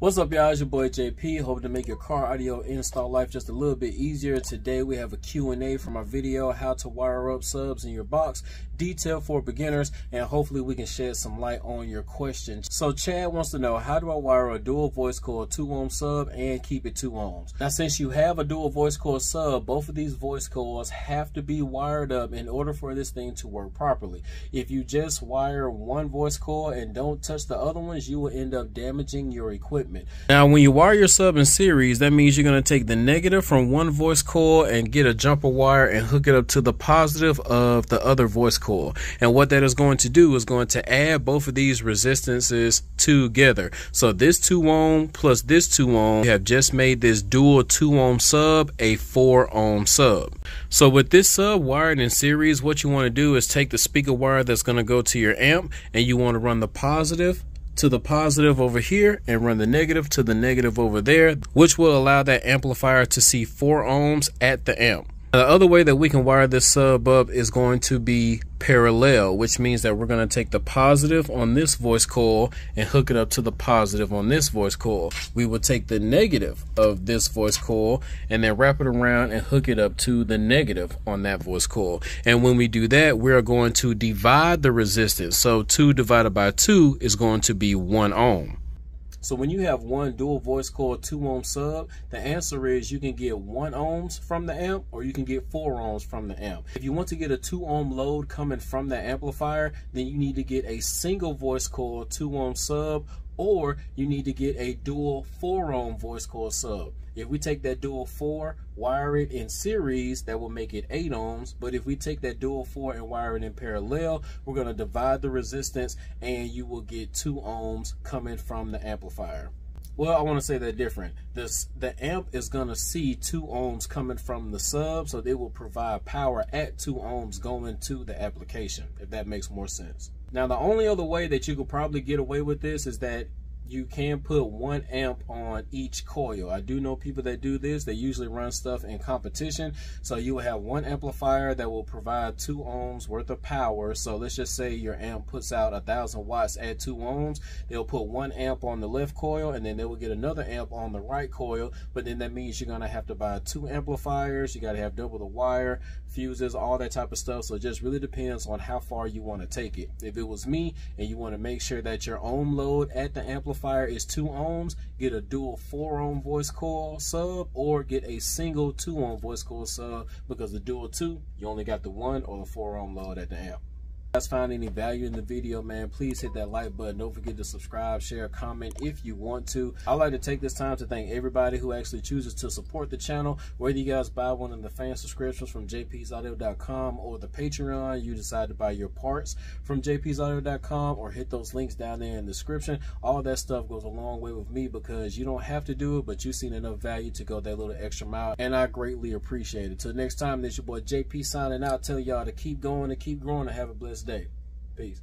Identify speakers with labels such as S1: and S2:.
S1: What's up, y'all? It's your boy JP. Hoping to make your car audio install life just a little bit easier. Today we have a Q&A from our video, how to wire up subs in your box, detail for beginners, and hopefully we can shed some light on your questions. So Chad wants to know, how do I wire a dual voice coil 2 ohm sub and keep it 2 ohms? Now, since you have a dual voice coil sub, both of these voice coils have to be wired up in order for this thing to work properly. If you just wire one voice coil and don't touch the other ones, you will end up damaging your equipment equipment. Now, when you wire your sub in series, that means you're going to take the negative from one voice coil and get a jumper wire and hook it up to the positive of the other voice coil. And what that is going to do is going to add both of these resistances together. So this 2 ohm plus this 2 ohm have just made this dual 2 ohm sub a 4 ohm sub. So with this sub wired in series, what you want to do is take the speaker wire that's going to go to your amp and you want to run the positive to the positive over here and run the negative to the negative over there, which will allow that amplifier to see 4 ohms at the amp. The other way that we can wire this sub up is going to be parallel, which means that we're going to take the positive on this voice coil and hook it up to the positive on this voice coil. We will take the negative of this voice coil and then wrap it around and hook it up to the negative on that voice coil. And when we do that, we're going to divide the resistance. So 2 divided by 2 is going to be 1 ohm. So when you have one dual voice coil 2 ohm sub, the answer is you can get 1 ohms from the amp or you can get 4 ohms from the amp. If you want to get a 2 ohm load coming from the amplifier, then you need to get a single voice coil 2 ohm sub or you need to get a dual 4 ohm voice coil sub. If we take that dual 4, wire it in series, that will make it 8 ohms. But if we take that dual 4 and wire it in parallel, we're going to divide the resistance and you will get 2 ohms coming from the amplifier. Well, I want to say that different. This the amp is going to see 2 ohms coming from the sub, so it will provide power at 2 ohms going to the application, if that makes more sense. Now, the only other way that you could probably get away with this is that you can put one amp on each coil. I do know people that do this. They usually run stuff in competition. So you will have one amplifier that will provide two ohms worth of power. So let's just say your amp puts out a thousand watts at two ohms. They'll put one amp on the left coil and then they will get another amp on the right coil. But then that means you're to have to buy two amplifiers. You got to have double the wire, fuses, all that type of stuff. So it just really depends on how far you want to take it. If it was me and you want to make sure that your ohm load at the amplifier amplifier is 2 ohms, get a dual 4 ohm voice coil sub or get a single 2 ohm voice coil sub because the dual 2, you only got the 1 or the 4 ohm load at the amp guys find any value in the video, man, please hit that like button. Don't forget to subscribe, share, comment if you want to. I'd like to take this time to thank everybody who actually chooses to support the channel. Whether you guys buy one of the fan subscriptions from jpsaudio.com or the Patreon, you decide to buy your parts from jpsaudio.com or hit those links down there in the description. All that stuff goes a long way with me because you don't have to do it, but you've seen enough value to go that little extra mile, and I greatly appreciate it. Till next time, this your boy JP signing out. Tell y'all to keep going and keep growing and have a blessed day. Peace.